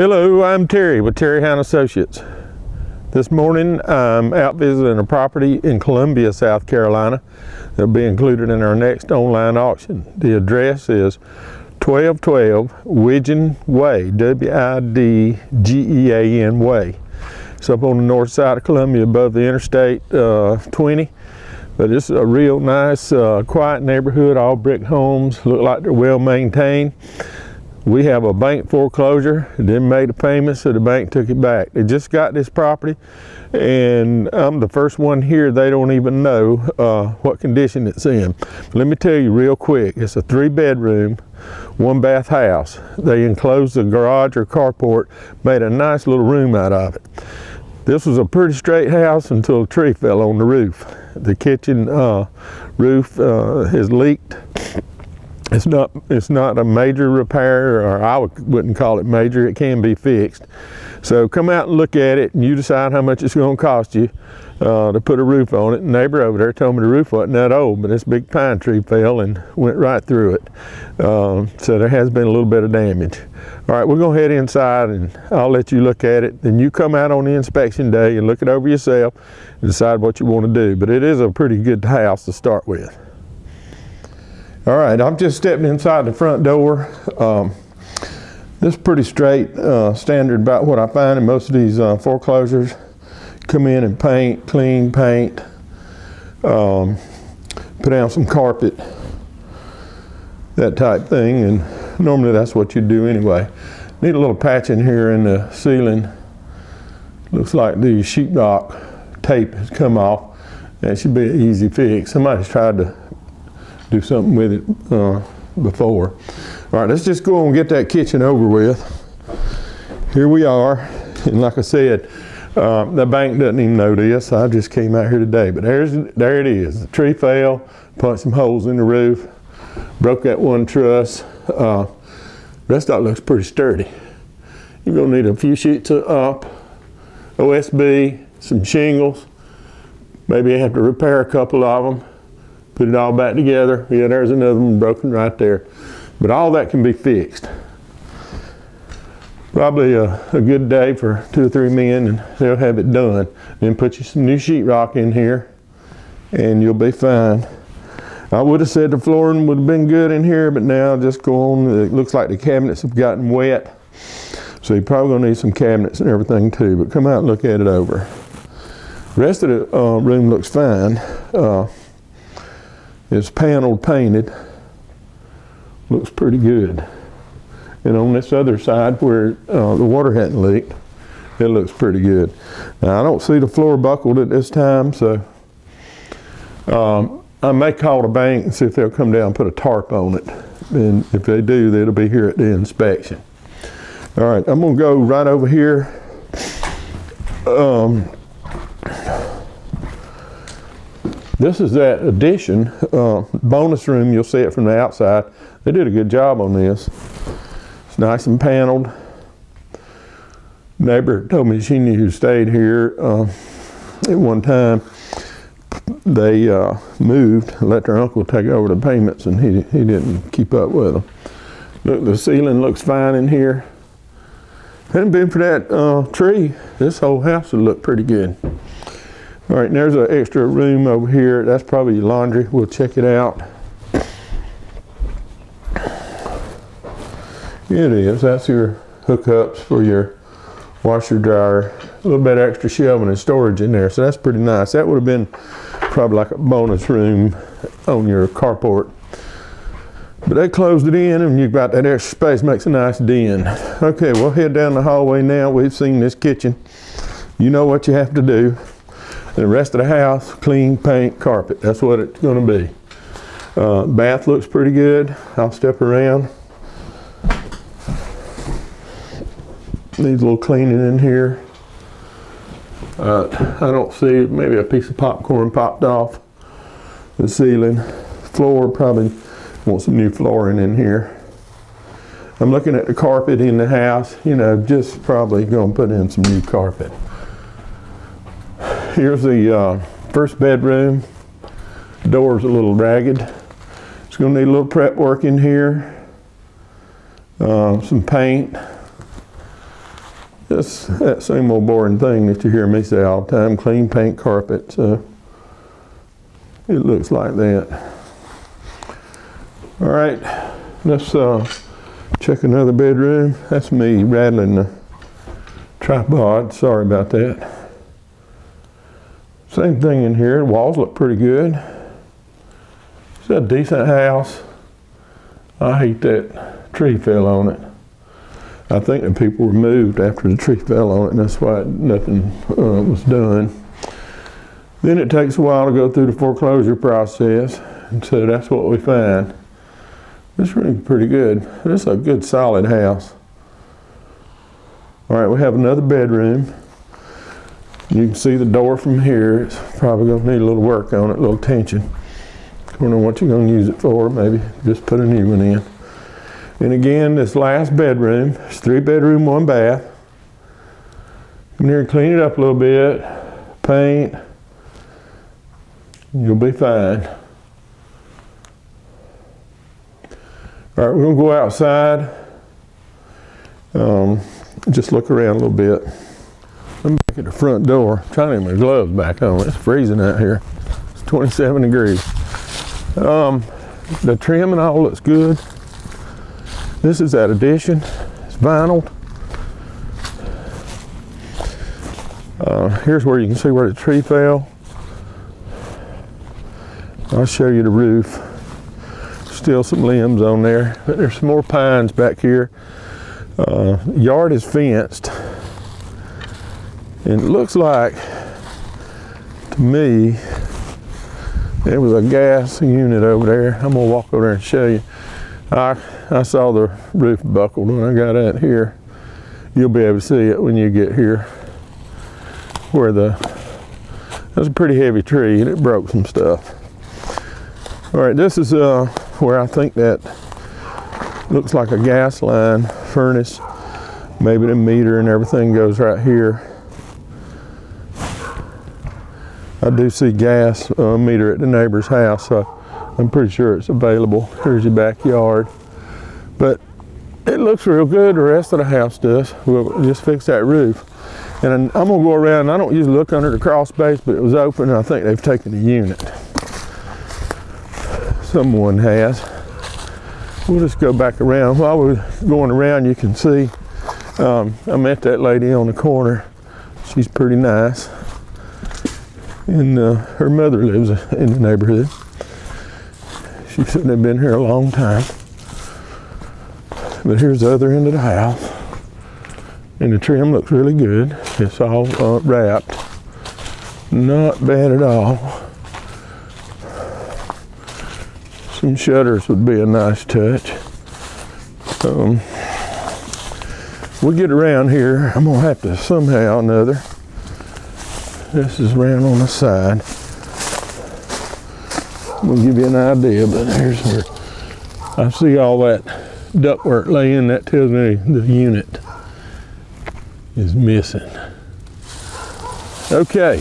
Hello, I'm Terry with Terry Howe and Associates. This morning I'm out visiting a property in Columbia, South Carolina that'll be included in our next online auction. The address is 1212 Widgean Way, W-I-D-G-E-A-N Way. It's up on the north side of Columbia above the Interstate uh, 20. But it's a real nice, uh, quiet neighborhood, all brick homes, look like they're well maintained. We have a bank foreclosure, didn't make the payment, so the bank took it back. They just got this property, and I'm the first one here. They don't even know uh, what condition it's in. Let me tell you real quick, it's a three bedroom, one bath house. They enclosed the garage or carport, made a nice little room out of it. This was a pretty straight house until a tree fell on the roof. The kitchen uh, roof uh, has leaked it's not it's not a major repair or I wouldn't call it major it can be fixed. So come out and look at it and you decide how much it's going to cost you uh, to put a roof on it. Neighbor over there told me the roof wasn't that old but this big pine tree fell and went right through it. Uh, so there has been a little bit of damage. All right we're going to head inside and I'll let you look at it. Then you come out on the inspection day and look it over yourself and decide what you want to do. But it is a pretty good house to start with all right, I'm just stepping inside the front door. Um, this is pretty straight, uh, standard about what I find in most of these uh, foreclosures. Come in and paint, clean, paint, um, put down some carpet, that type thing, and normally that's what you do anyway. Need a little patching here in the ceiling. Looks like the sheetrock tape has come off. That should be an easy fix. Somebody's tried to do something with it uh, before. All right, let's just go and get that kitchen over with. Here we are, and like I said, uh, the bank doesn't even know this. I just came out here today, but there's there it is. The tree fell, punched some holes in the roof, broke that one truss. Uh, rest of it looks pretty sturdy. You're gonna need a few sheets of up, OSB, some shingles. Maybe have to repair a couple of them put it all back together. Yeah, there's another one broken right there. But all that can be fixed. Probably a, a good day for two or three men and they'll have it done. Then put you some new sheetrock in here and you'll be fine. I would have said the flooring would have been good in here, but now just go on. It looks like the cabinets have gotten wet. So you're probably gonna need some cabinets and everything too, but come out and look at it over. Rest of the uh, room looks fine. Uh, it's paneled painted. Looks pretty good. And on this other side where uh, the water hadn't leaked, it looks pretty good. Now I don't see the floor buckled at this time, so um, I may call the bank and see if they'll come down and put a tarp on it. And if they do, they'll be here at the inspection. All right, I'm gonna go right over here. Um, This is that addition, uh, bonus room, you'll see it from the outside. They did a good job on this. It's nice and paneled. Neighbor told me she knew who stayed here uh, at one time. They uh, moved, let their uncle take over the payments, and he, he didn't keep up with them. Look, the ceiling looks fine in here. Hadn't been for that uh, tree, this whole house would look pretty good. All right, there's an extra room over here. That's probably laundry. We'll check it out. It is. That's your hookups for your washer dryer. A little bit extra shelving and storage in there. So that's pretty nice. That would have been probably like a bonus room on your carport. But they closed it in and you've got that extra space. Makes a nice den. Okay, we'll head down the hallway now. We've seen this kitchen. You know what you have to do. The rest of the house, clean paint, carpet. That's what it's going to be. Uh, bath looks pretty good. I'll step around. Needs a little cleaning in here. Uh, I don't see maybe a piece of popcorn popped off the ceiling. Floor probably want some new flooring in here. I'm looking at the carpet in the house. You know, just probably to put in some new carpet. Here's the uh, first bedroom. Door's a little ragged. It's going to need a little prep work in here. Uh, some paint. That's that same old boring thing that you hear me say all the time, clean paint carpet. So it looks like that. All right, let's uh, check another bedroom. That's me rattling the tripod. Sorry about that. Same thing in here. The walls look pretty good. It's a decent house. I hate that tree fell on it. I think the people were moved after the tree fell on it, and that's why nothing uh, was done. Then it takes a while to go through the foreclosure process, and so that's what we find. This room's pretty good. This is a good solid house. All right, we have another bedroom. You can see the door from here. It's probably going to need a little work on it, a little tension. I don't know what you're going to use it for. Maybe just put a new one in. And again, this last bedroom, it's three bedroom, one bath. Come here and clean it up a little bit, paint, you'll be fine. All right, we're gonna go outside. Um, just look around a little bit. At the front door. I'm trying to get my gloves back on. It's freezing out here. It's 27 degrees. Um, the trim and all looks good. This is that addition. It's vinyl. Uh, here's where you can see where the tree fell. I'll show you the roof. Still some limbs on there, but there's some more pines back here. Uh, yard is fenced. And it looks like, to me, there was a gas unit over there. I'm gonna walk over there and show you. I, I saw the roof buckled when I got out here. You'll be able to see it when you get here. Where the, that's a pretty heavy tree and it broke some stuff. All right, this is uh, where I think that looks like a gas line furnace. Maybe the meter and everything goes right here. I do see gas uh, meter at the neighbor's house, so I'm pretty sure it's available. Here's your backyard. But it looks real good. The rest of the house does. We'll just fix that roof. And I'm gonna go around. I don't usually look under the crawl space, but it was open and I think they've taken the unit. Someone has. We'll just go back around. While we're going around, you can see um, I met that lady on the corner. She's pretty nice. And uh, her mother lives in the neighborhood. She shouldn't have been here a long time. But here's the other end of the house. And the trim looks really good. It's all uh, wrapped. Not bad at all. Some shutters would be a nice touch. Um, we get around here, I'm gonna have to somehow or another. This is around on the side. We'll give you an idea, but here's where I see all that ductwork laying. That tells me the unit is missing. Okay,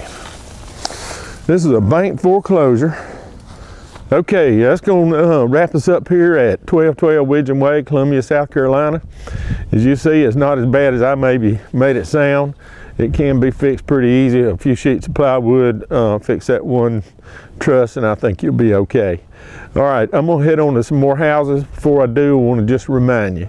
this is a bank foreclosure. Okay, that's going to uh, wrap us up here at 1212 Widgean Way, Columbia, South Carolina. As you see, it's not as bad as I maybe made it sound. It can be fixed pretty easy. A few sheets of plywood, uh, fix that one truss, and I think you'll be okay. All right, I'm gonna head on to some more houses. Before I do, I wanna just remind you,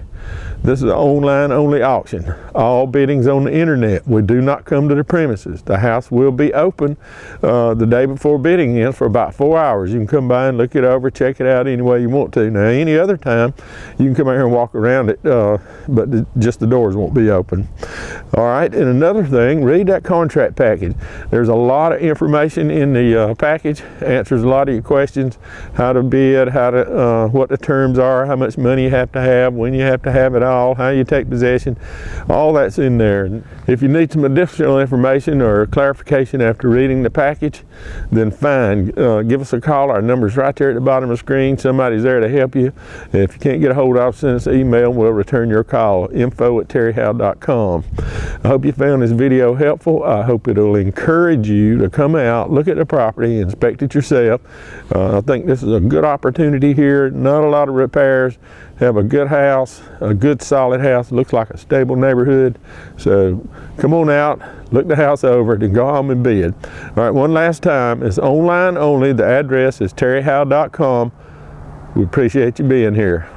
this is an online only auction. All biddings on the internet. We do not come to the premises. The house will be open uh, the day before bidding ends for about four hours. You can come by and look it over, check it out any way you want to. Now, any other time, you can come out here and walk around it, uh, but the, just the doors won't be open. All right, and another thing, read that contract package. There's a lot of information in the uh, package, answers a lot of your questions, how to bid, how to, uh, what the terms are, how much money you have to have, when you have to have it how you take possession, all that's in there. If you need some additional information or clarification after reading the package, then fine, uh, give us a call. Our number's right there at the bottom of the screen. Somebody's there to help you. If you can't get a hold of us, send us an email we'll return your call, info at terryhowe.com. I hope you found this video helpful. I hope it'll encourage you to come out, look at the property, inspect it yourself. Uh, I think this is a good opportunity here. Not a lot of repairs have a good house, a good solid house. Looks like a stable neighborhood. So come on out, look the house over, then go home and bid. All right, one last time. It's online only. The address is terryhowe.com. We appreciate you being here.